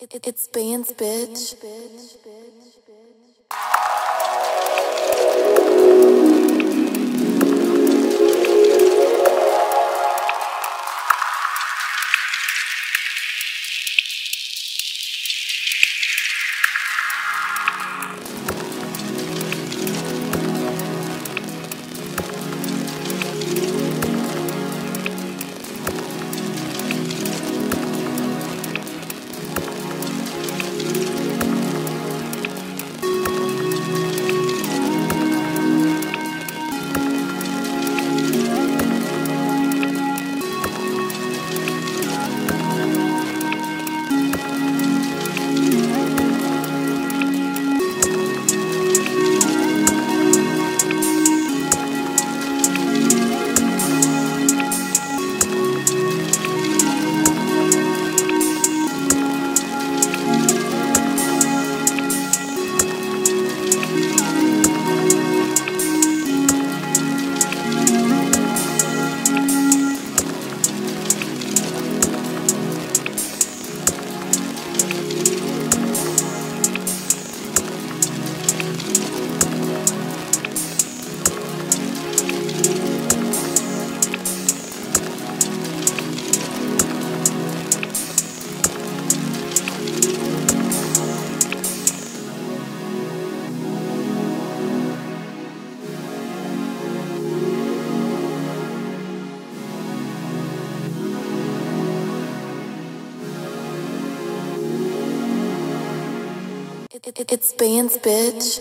It, it, it's bands, bitch. It, it, it's bands, bitch.